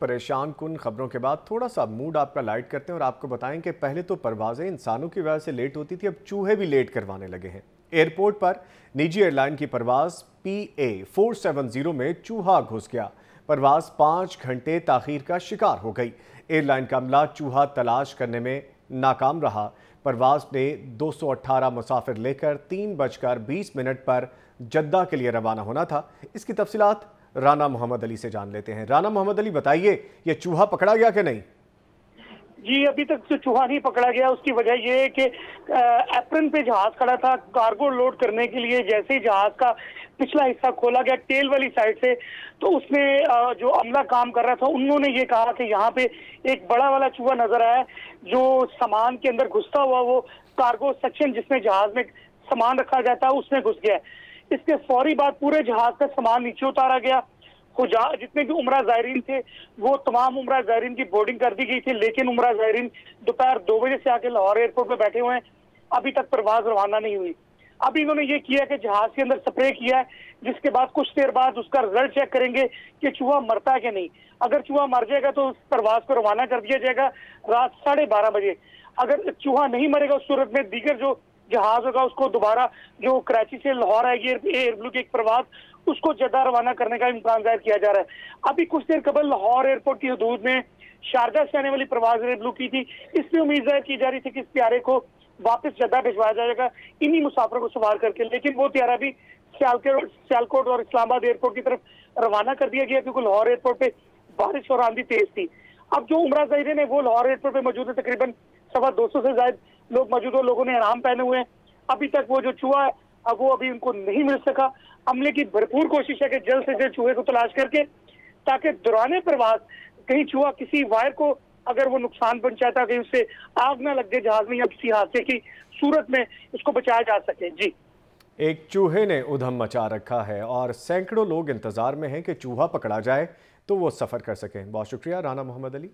پریشان کن خبروں کے بعد تھوڑا سا موڈ آپ کا لائٹ کرتے ہیں اور آپ کو بتائیں کہ پہلے تو پروازیں انسانوں کی وجہ سے لیٹ ہوتی تھی، اب چوہے بھی لیٹ کروانے لگے ہیں۔ ایئرپورٹ پر نیجی ایئر لائن کی پرواز P A four seven zero میں چوہا گھس گیا۔ پرواز پانچ گھنٹے تاخیر کا شکار ہو گئی۔ ایئر لائن کا عملہ چوہا تلاش کرنے میں ناکام رہا۔ پرواز نے دو سو اٹھارہ مسافر لے کر تین بج کر بیس منٹ پر جدہ کے لیے روانہ ہونا تھا۔ اس کی تفصیلات رانا محمد علی سے جان لیتے ہیں۔ رانا محمد علی، بتائیے، یہ چوہا پکڑا گیا کہ نہیں؟ جی ابھی تک چوہا نہیں پکڑا گیا۔ اس کی وجہ یہ ہے کہ ایپرن پہ جہاز کھڑا تھا کارگو لوڈ کرنے کے لیے۔ جیسے ہی جہاز کا پچھلا حصہ کھولا گیا ٹیل والی سائڈ سے، تو اس میں جو عملہ کام کر رہا تھا، انہوں نے یہ کہا کہ یہاں پہ ایک بڑا والا چوہا نظر آیا، جو سامان کے اندر گھستا ہوا وہ کارگو سیکشن جس میں جہاز میں سامان رکھا جاتا ہے، اس میں گھس گیا۔ اس کے فوری بعد پورے جہاز کا سامان نیچے اتارا گیا۔ جتنے بھی عمرہ زائرین تھے، وہ تمام عمرہ زائرین کی بورڈنگ کر دی گئی تھی، لیکن عمرہ زائرین دوپہر دو بجے سے آ کے لاہور ایئرپورٹ پہ بیٹھے ہوئے ہیں۔ ابھی تک پرواز روانہ نہیں ہوئی۔ ابھی انہوں نے یہ کیا کہ جہاز کے اندر سپرے کیا ہے، جس کے بعد کچھ دیر بعد اس کا رزلٹ چیک کریں گے کہ چوہا مرتا ہے کہ نہیں۔ اگر چوہا مر جائے گا تو اس پرواز کو روانہ کر دیا جائے گا رات ساڑھے بارہ بجے۔ اگر چوہا نہیں مرے گا اس صورت میں دیگر جو جہاز ہوگا، اس کو دوبارہ جو کراچی سے لاہور آئے گی، ایئر بلو کی ایک پرواز، اس کو جدہ روانہ کرنے کا امکان ظاہر کیا جا رہا ہے۔ ابھی کچھ دیر قبل لاہور ایئرپورٹ کی حدود میں شارجہ سے آنے والی پرواز ایئر بلو کی تھی۔ اس میں امید ظاہر کی جا رہی تھی کہ اس پیارے کو واپس جدہ بھجوایا جائے گا انہی مسافروں کو سوار کر کے۔ لیکن وہ پیارا بھی سیالکوٹ اور اسلام آباد ایئرپورٹ کی طرف روانہ کر دیا گیا، کیونکہ لاہور ایئرپورٹ پہ بارش اور آندھی تیز تھی۔ اب جو عمرہ ظاہرین ہیں، وہ لاہور ایئرپورٹ پہ موجود ہے تقریباً سوا دو سو سے زائد لوگ موجود ہیں، لوگوں نے آرام پہنے ہوئے ہیں۔ ابھی تک وہ جو چوہا ہے، اب وہ ابھی ان کو نہیں مل سکا۔ عملے کی بھرپور کوشش ہے کہ جلد سے جلد چوہے کو تلاش کر کے، تاکہ دوران پرواز کہیں چوہا کسی وائر کو اگر وہ نقصان پہنچاتا کہ اس سے آگ نہ لگ جائے جہاز میں یا کسی حادثے کی صورت میں اس کو بچایا جا سکے۔ جی۔ ایک چوہے نے ادھم مچا رکھا ہے اور سینکڑوں لوگ انتظار میں ہیں کہ چوہا پکڑا جائے تو وہ سفر کر سکیں۔ بہت شکریہ، رانا محمد علی۔